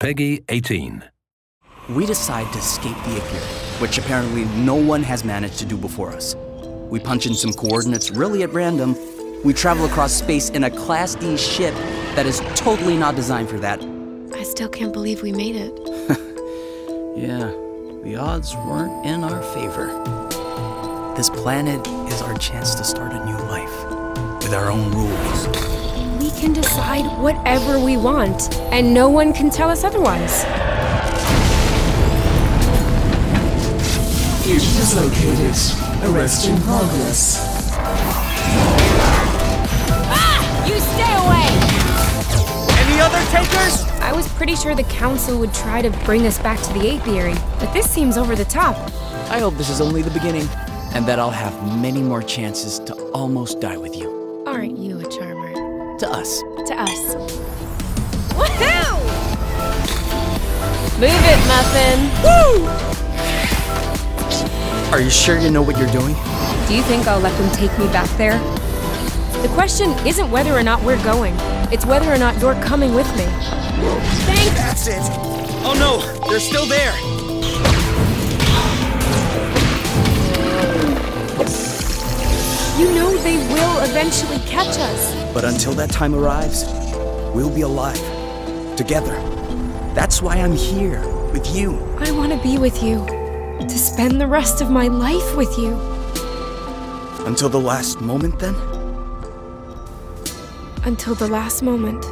Peggy 18. We decide to escape the apiary, which apparently no one has managed to do before us. We punch in some coordinates really at random. We travel across space in a Class D ship that is totally not designed for that. I still can't believe we made it. Yeah, the odds weren't in our favor. This planet is our chance to start a new life with our own rules. We can decide whatever we want, and no one can tell us otherwise. Fusion dislocated. Arrest in progress. Ah! You stay away! Any other takers? I was pretty sure the council would try to bring us back to the apiary, but this seems over the top. I hope this is only the beginning, and that I'll have many more chances to almost die with you. Aren't you a charmer? To us. To us. Woohoo! Move it, Muffin! Are you sure you know what you're doing? Do you think I'll let them take me back there? The question isn't whether or not we're going, it's whether or not you're coming with me. Thank That's it. Oh no, they're still there. You know they will eventually catch us. But until that time arrives, we'll be alive. Together. That's why I'm here, with you. I want to be with you. To spend the rest of my life with you. Until the last moment, then? Until the last moment.